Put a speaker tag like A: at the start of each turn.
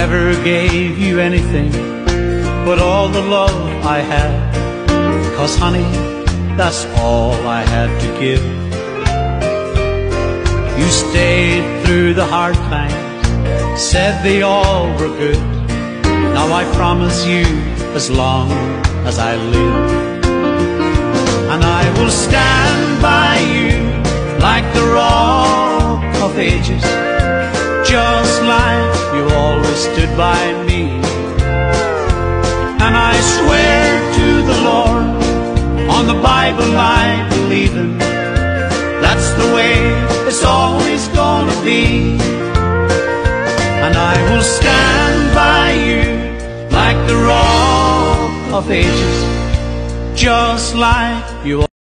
A: never gave you anything but all the love I had. Cause honey, that's all I had to give. You stayed through the hard times, said they all were good. Now I promise you, as long as I live, and I will stand by you like the rock of ages, just like you always stood by me. And I swear to the Lord on the Bible I believe in, that's the way it's always gonna be. And I will stand by you like the rock of ages, just like you